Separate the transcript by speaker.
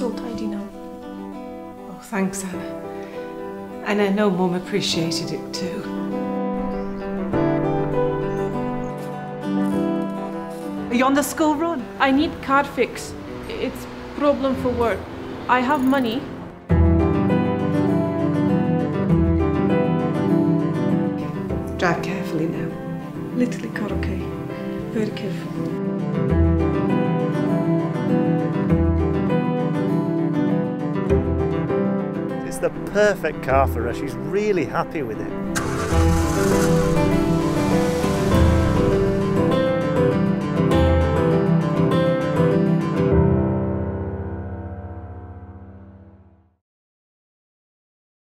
Speaker 1: all tidy now.
Speaker 2: Oh, thanks, Ana. And I know Mum appreciated it too. Are you on the school run?
Speaker 1: I need car fix. It's problem for work. I have money.
Speaker 2: Drive carefully now. Little car, okay? Very careful.
Speaker 3: The perfect car for her. She's really happy with it.